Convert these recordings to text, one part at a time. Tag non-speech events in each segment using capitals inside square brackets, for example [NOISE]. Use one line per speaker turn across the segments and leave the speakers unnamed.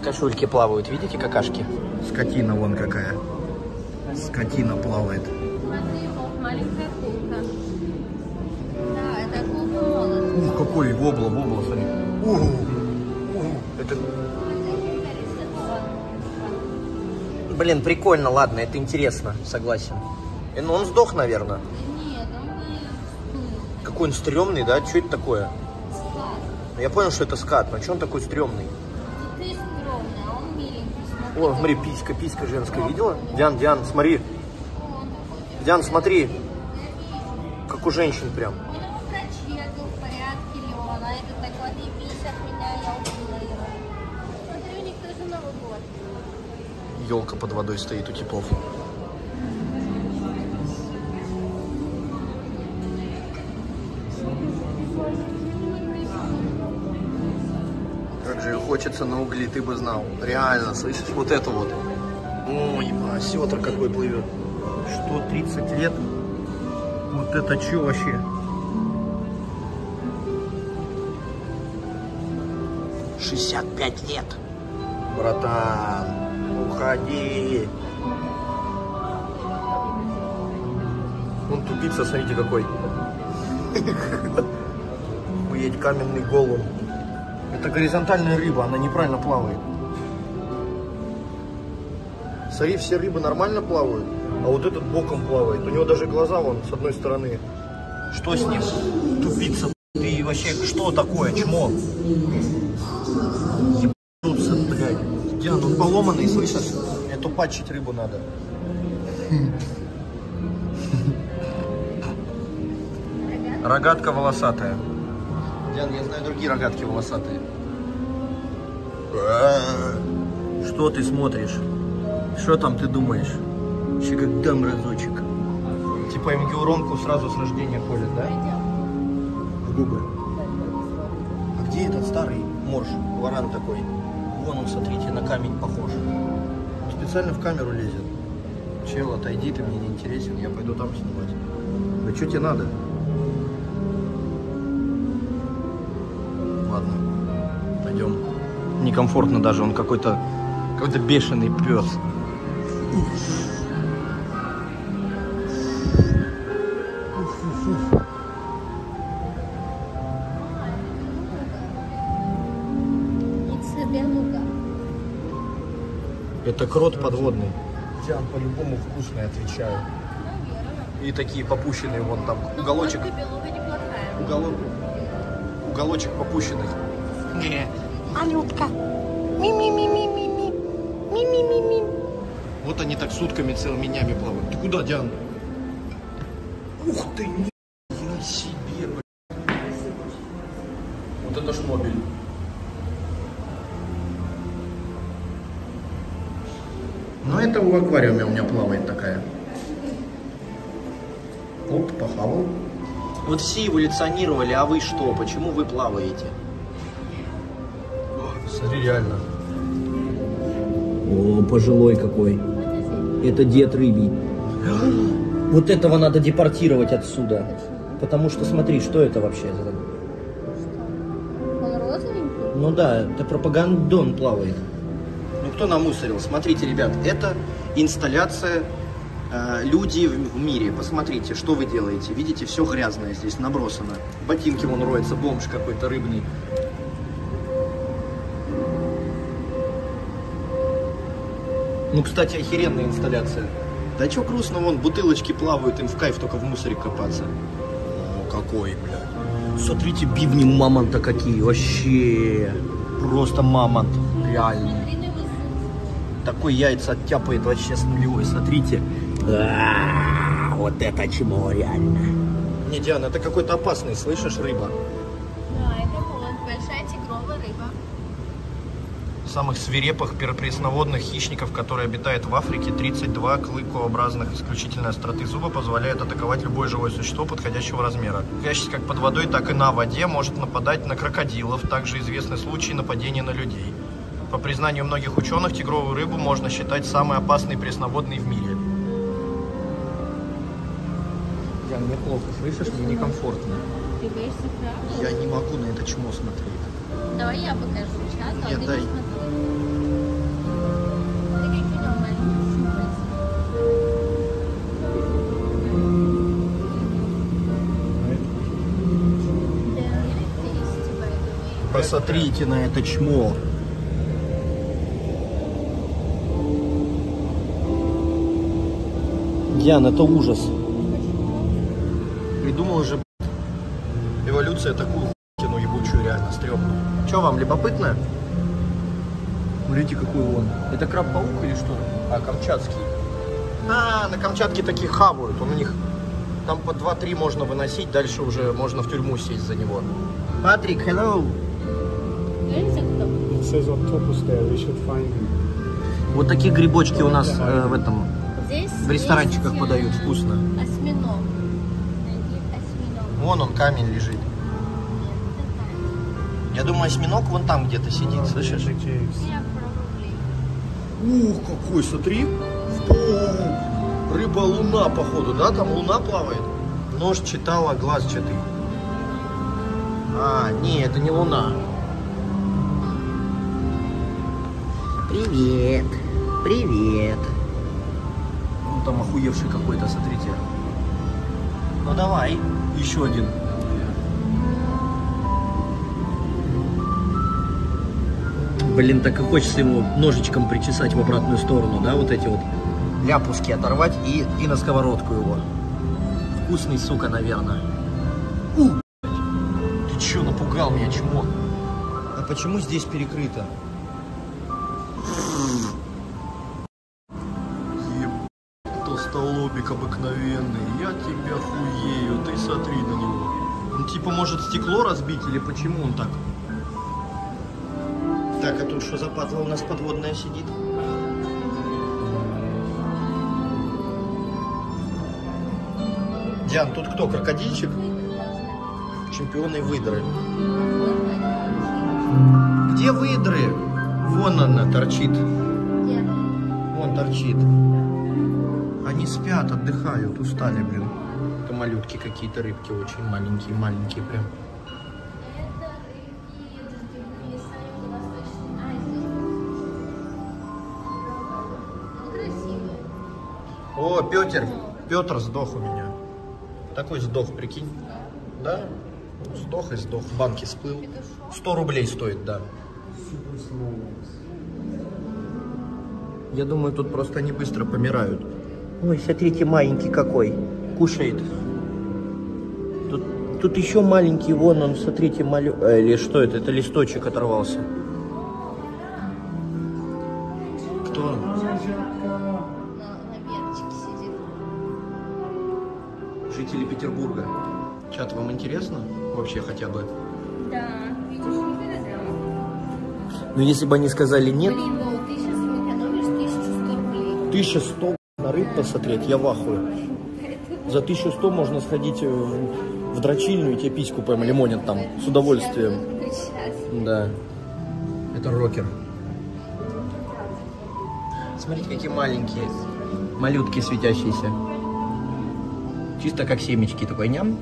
Какашульки плавают, видите какашки? Скотина вон какая. Скотина плавает.
Смотри, маленькая акулка. Да, это акулка молот.
Ух, какой вобла, вобла, смотри. Ух, это... Блин, прикольно, ладно, это интересно, согласен. И, ну, он сдох, наверное.
Нет, он был
Какой он стрёмный, да? Что это такое? Я понял, что это скат, но что он такой стрёмный? О, смотри, писька, писька женская, видела? Диан, Диан, смотри. Диан, смотри. Как у женщин прям.
Он его врачи, я был в
хочется на угли, ты бы знал. Реально, слышишь, вот это вот. Ой, осетр какой плывет. Что, 30 лет? Вот это что вообще? Шестьдесят пять лет. Братан, уходи. Он тупица, смотрите какой. [LAUGHS] Хуеть, каменный голум. Это горизонтальная рыба, она неправильно плавает. Смотри, все рыбы нормально плавают, а вот этот боком плавает. У него даже глаза вон с одной стороны. Что с ним? Тупица. Ты вообще что такое, чмо? Ебануться, блядь. Диан, он поломанный, слышишь? Эту пачить рыбу надо. Рогатка волосатая. Диан, я знаю другие рогатки волосатые. Что ты смотришь? Что там ты думаешь? Еще как дам разочек. Типа им геуронку сразу с рождения колят, да? В губы. А где этот старый морж, варан такой? Вон он, смотрите, на камень похож. Он специально в камеру лезет. Чел, отойди, ты мне не интересен, я пойду там снимать. Да что тебе надо? Ладно, пойдем. Некомфортно даже, он какой-то какой-то бешеный пес. Это крот подводный. Диан по-любому вкусный, отвечаю. И такие попущенные вон там. Уголочек, уголок, уголочек попущенных. Не.
Анютка. Ми-ми-ми-ми-ми-ми. Ми-ми-ми-ми.
Вот они так сутками целыми днями плавают. Ты куда, Диан? Ух ты, я себе, блядь. Вот это шмобель. Ну, это в аквариуме у меня плавает такая. Оп, похавал. Вот все эволюционировали, а вы что? Почему вы плаваете? Смотри, реально. О, пожилой какой. Это дед рыбий. Вот этого надо депортировать отсюда. Потому что смотри, что это вообще? за-
Он розовенький?
Ну да, это пропагандон плавает. Ну кто намусорил? Смотрите, ребят, это инсталляция люди в, мире. Посмотрите, что вы делаете. Видите, все грязное здесь набросано. Ботинки вон роется, бомж какой-то рыбный. Ну, кстати, охеренная инсталляция. Да чё грустно, вон бутылочки плавают, им в кайф только в мусоре копаться. О, какой, блядь. Смотрите, бивни мамонта какие, вообще. Просто мамонт, реальный. Такой яйца оттяпает вообще с нулевой, смотрите. А, Вот это чмо, реально. Не, Диана, это какой-то опасный, слышишь, рыба?
Да, это молот. Большая тигровая рыба.
Самых свирепых пресноводных хищников, которые обитают в Африке, 32 клыкообразных исключительной остроты зуба позволяют атаковать любое живое существо подходящего размера. Находящийся как под водой, так и на воде, может нападать на крокодилов, также известны случаи нападения на людей. По признанию многих ученых, тигровую рыбу можно считать самой опасной пресноводной в мире. Я мне плохо, слышишь? Мне некомфортно.
Ты боишься правды?
Я не могу на это чмо смотреть.
Давай я покажу сейчас, а
Нет,
ты
дай. Посмотрите на это чмо. Ян, это ужас. Придумал же блядь, эволюция такую хуйну ебучую реально стрёмную. Че вам, любопытно? Смотрите, какой он. Это краб-паук или что? А, камчатский. А, на Камчатке таких хавают. Он у них там по 2-3 можно выносить, дальше уже можно в тюрьму сесть за него. Патрик, hello.
Видите, кто?
It says octopus there. We should find him.
Вот такие грибочки у нас э, в этом
Здесь
в ресторанчиках
есть,
подают
э,
вкусно. Вон он камень лежит. Я думаю, осьминог вон там где-то сидит, слышишь?
Я пробую.
Ух, какой, смотри. О, рыба луна, походу, да? Там луна плавает. Нож читала, глаз читы. А, не, это не луна. Привет. Привет. Ну там охуевший какой-то, смотрите. Ну давай, еще один. Блин, так и хочется ему ножичком причесать в обратную сторону, да, вот эти вот ляпуски оторвать и, и на сковородку его. Вкусный, сука, наверное. У. Ты чё, напугал меня, чмо? А почему здесь перекрыто? Толстолобик обыкновенный, я тебя хуею, ты смотри на него. Ну, типа, может, стекло разбить или почему он так? Так, а тут что за падла у нас подводная сидит? Диан, тут кто, крокодильчик? Чемпионы выдры. Где выдры? Вон она торчит. Вон торчит. Они спят, отдыхают, устали, блин. Это малютки какие-то, рыбки очень маленькие, маленькие прям.
Ну.
О, Петр, Петр сдох у меня. Такой сдох, прикинь. Да? Сдох и сдох. В банке всплыл. 100 рублей стоит, да. Я думаю, тут просто они быстро помирают. Ой, смотрите, маленький какой. Кушает. Тут, тут еще маленький, вон он, смотрите, малю... э, или что это? Это листочек оторвался. Кто?
На, на веточке сидит.
Жители Петербурга. Чат, вам интересно? Вообще хотя бы?
Да, видишь, не.
Ну, если бы они сказали нет,
Блин, Вол, ты сейчас сэкономишь 1100 рублей.
1100 на рыб посмотреть, я в ахуе. За 1100 можно сходить в, в дрочильню и тебе письку прям лимонят там с удовольствием. Да. Это рокер. Смотрите, какие маленькие. Малютки светящиеся. Чисто как семечки такой ням.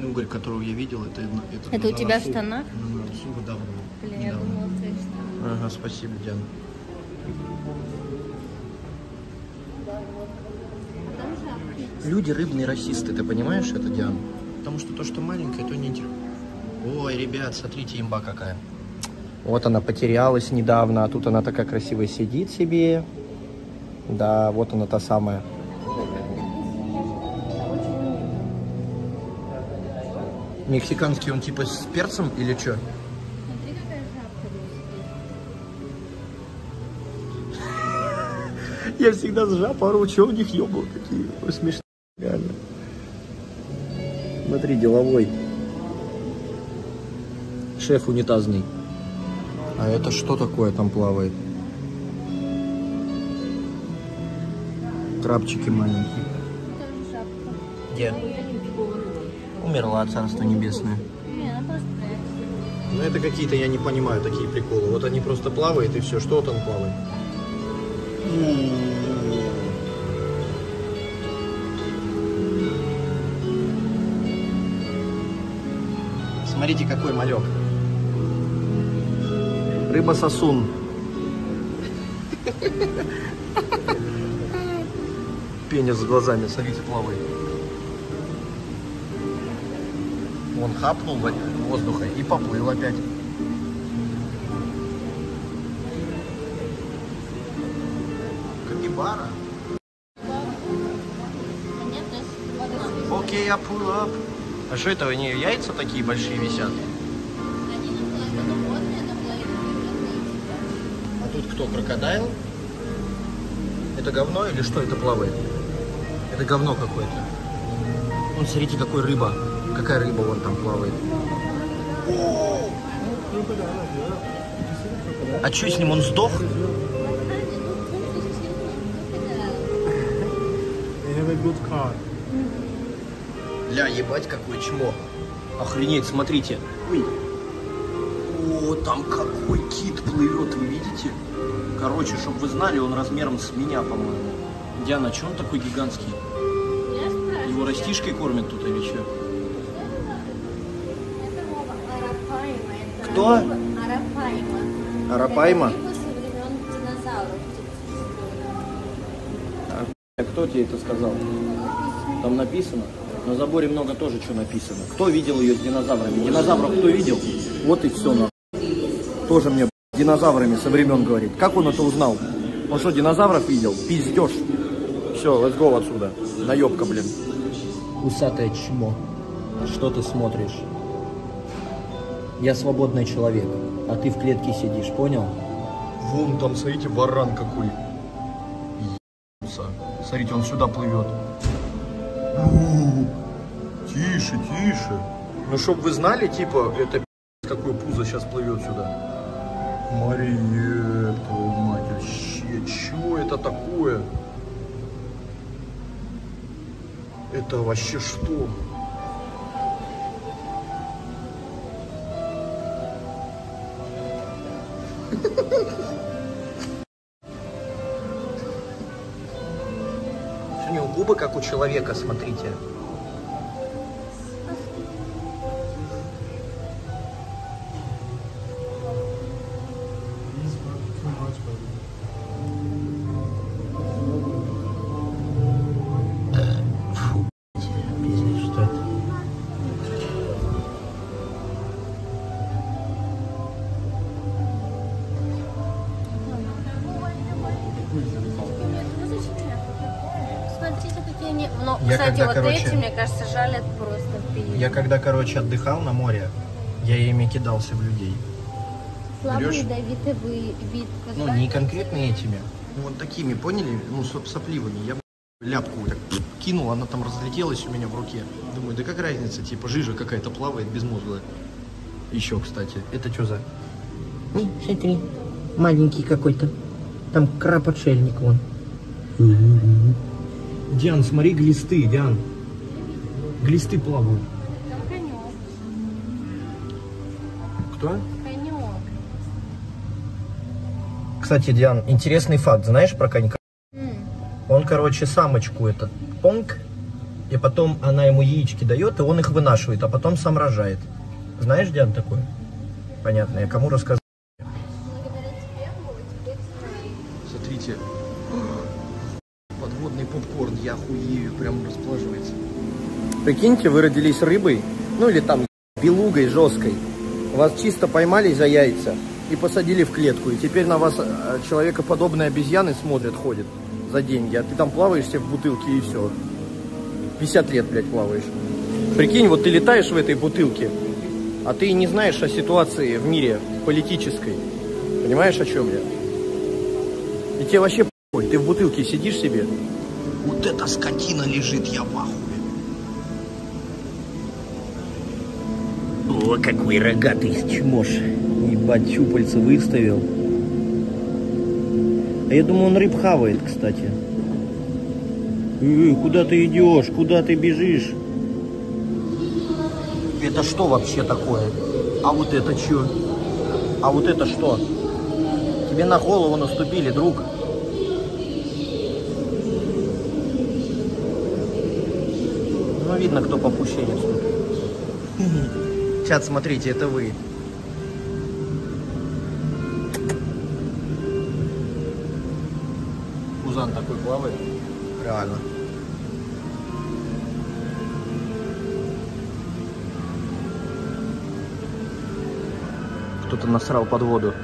Единственный уголь, которого я видел, это, это,
Это у тебя в штанах?
На носу давно.
Блин, я думала, в твоих штанах.
Ага, спасибо, Диан.
Там жабки.
Люди рыбные расисты, ты понимаешь это, Диан? Потому что то, что маленькое, то не интересно. Ой, ребят, смотрите, имба какая. Вот она потерялась недавно, а тут она такая красивая сидит себе. Да, вот она та самая. Мексиканский он типа с перцем или что?
Смотри, какая жабка. [LAUGHS]
Я всегда с жаб ору, что у них ёбл такие Ой, смешные, реально. Смотри, деловой. Шеф унитазный. А это что такое там плавает? Крабчики маленькие. Где? Умерла, царство небесное. Ну это какие-то, я не понимаю, такие приколы. Вот они просто плавают и все. Что там плавает? Смотрите, какой малек. Рыба-сосун. [LAUGHS] Пенис с глазами, смотрите, плавает. Он хапнул во- воздуха и поплыл опять. Капибара. Окей, я pull. А что это, у нее яйца такие большие висят? А тут кто, крокодайл? Это говно или что это плавает? Это говно какое-то. Вон, смотрите, какой рыба. Какая рыба вон там плавает. А что с ним, он сдох? Ля, ебать, какое чмо. Охренеть, смотрите. Ой. О, там какой кит плывет, вы видите? Короче, чтобы вы знали, он размером с меня, по-моему. Диана, что он такой гигантский? Его растишкой кормят тут или что? Кто?
Арапайма.
Арапайма?
Это рыба со времен динозавров.
А кто тебе это сказал? Там написано. На заборе много тоже что написано. Кто видел ее с динозаврами? Динозавров кто видел? Вот и все. Тоже мне динозаврами со времен говорит. Как он это узнал? Он что, динозавров видел? Пиздеж. Все, let's go отсюда. Наебка, блин. Усатое чмо. Что ты смотришь? Я свободный человек, а ты в клетке сидишь, понял? Вон там, смотрите, баран какой. Ебаться. Смотрите, он сюда плывет. Тише, тише. Ну, чтоб вы знали, типа, это какое пузо сейчас плывет сюда. Мария, мать, вообще, чё это такое? Это вообще что? Губы как у человека, смотрите.
Кстати,
когда,
вот
короче,
эти, мне кажется, жалят просто пиздец.
Я когда, короче, отдыхал на море, я ими кидался в людей.
Слабый
берешь-
ядовитый вы- вид.
Ну, не конкретно этими, ну, вот такими, поняли? Ну, соп- сопливыми. Я ляпку так кинул, она там разлетелась у меня в руке. Думаю, да как разница, типа жижа какая-то плавает безмозглая. Еще, кстати, это что за...
Ой, смотри, маленький какой-то. Там краб-отшельник вон.
Диан, смотри, глисты, Диан. Глисты плавают.
Там конек.
Кто?
Конек.
Кстати, Диан, интересный факт, знаешь про конька?
М.
Он, короче, самочку этот понг, и потом она ему яички дает, и он их вынашивает, а потом сам рожает. Знаешь, Диан, такое? Понятно, я кому расскажу?
Благодаря тебе.
Смотрите. Прикиньте, вы родились рыбой, ну или там белугой жесткой. Вас чисто поймали за яйца и посадили в клетку. И теперь на вас э, человекоподобные обезьяны смотрят, ходят за деньги. А ты там плаваешь себе в бутылке и все. 50 лет, блядь, плаваешь. Прикинь, вот ты летаешь в этой бутылке, а ты не знаешь о ситуации в мире политической. Понимаешь, о чем я? И тебе вообще ты в бутылке сидишь себе. Вот эта скотина лежит, я в О, какой рогатый чмош. Ебать, щупальца выставил. А я думаю, он рыб хавает, кстати. Э, куда ты идешь? Куда ты бежишь? Это что вообще такое? А вот это что? А вот это что? Тебе на голову наступили, друг. Ну, видно, кто попущенец. Угу. Чат, смотрите, это вы. Пузан такой плавает. Реально. Кто-то насрал под воду.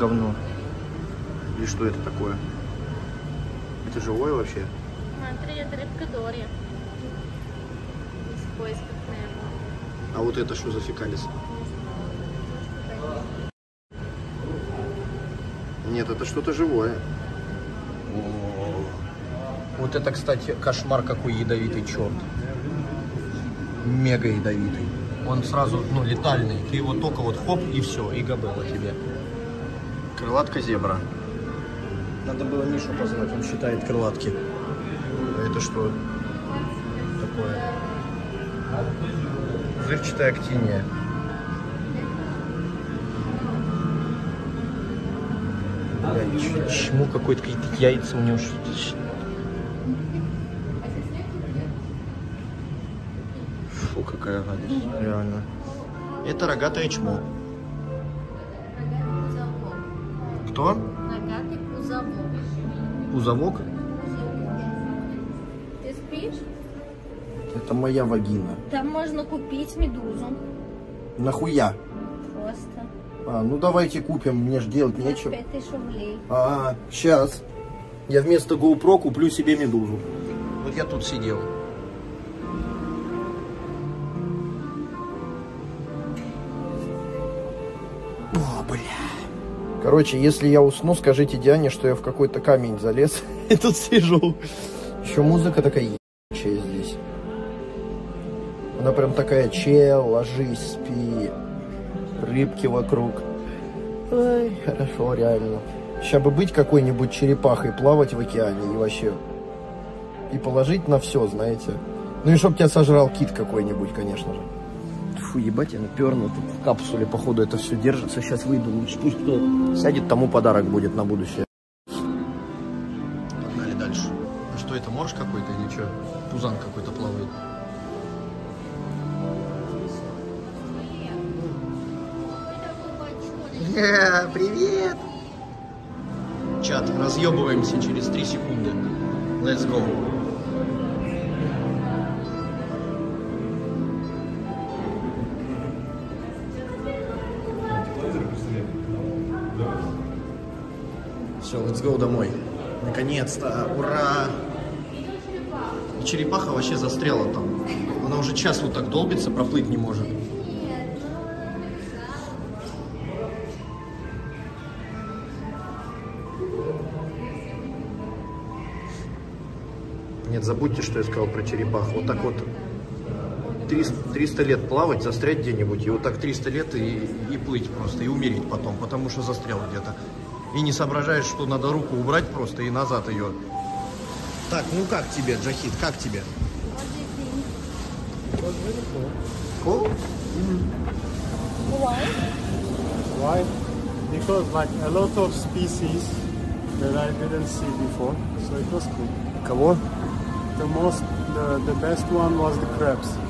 Говно. И что это такое? Это живое вообще?
Смотри, это рыбка Дори. Из поисков Немо.
А вот это что за фекалис? Нет, это что-то живое. Вот это, кстати, кошмар какой ядовитый черт. Мега ядовитый. Он сразу, ну, летальный. Ты его только вот хоп, и все, и габелла тебе. Крылатка зебра. Надо было Мишу позвать, он считает крылатки. А это что такое? Взрывчатая актиния. Бля, чему какой-то какие-то яйца у него что-то. щ- Фу, какая гадость. Реально. Это рогатое чмо. Кто?
Рогатый кузовок.
Пузовок? Это моя вагина.
Там можно купить медузу.
Нахуя?
Просто.
А, ну давайте купим, мне ж делать нечего.
5 тысяч рублей.
А, сейчас. Я вместо GoPro куплю себе медузу. Вот я тут сидел. О, бля. Короче, если я усну, скажите Диане, что я в какой-то камень залез [LAUGHS] и тут сижу. Еще музыка такая ебучая. Она прям такая, чел, ложись, спи. Рыбки вокруг. Ой, хорошо, реально. Сейчас бы быть какой-нибудь черепахой, плавать в океане и вообще... И положить на все, знаете. Ну и чтоб тебя сожрал кит какой-нибудь, конечно же. Фу, ебать, я наперну тут в капсуле, походу, это все держится. Сейчас выйду, лучше пусть кто сядет, тому подарок будет на будущее. Погнали дальше. А что это, морж какой-то или что? Пузан какой-то плавает. Привет! Чат, разъебываемся через 3 секунды. Let's go. Все, let's go домой. Наконец-то, ура! И черепаха вообще застряла там. Она уже час вот так долбится, проплыть не может. Нет, забудьте, что я сказал про черепаху. Вот так вот 300, 300 лет плавать, застрять где-нибудь, и вот так 300 лет и, и плыть просто, и умереть потом, потому что застрял где-то. И не соображаешь, что надо руку убрать просто и назад ее. Так, ну как тебе, Джахид, как тебе? Cool?
Why?
Why? Because like a lot of species that I didn't see before, so it was cool.
Кого?
the most the, the best one was the
crepes.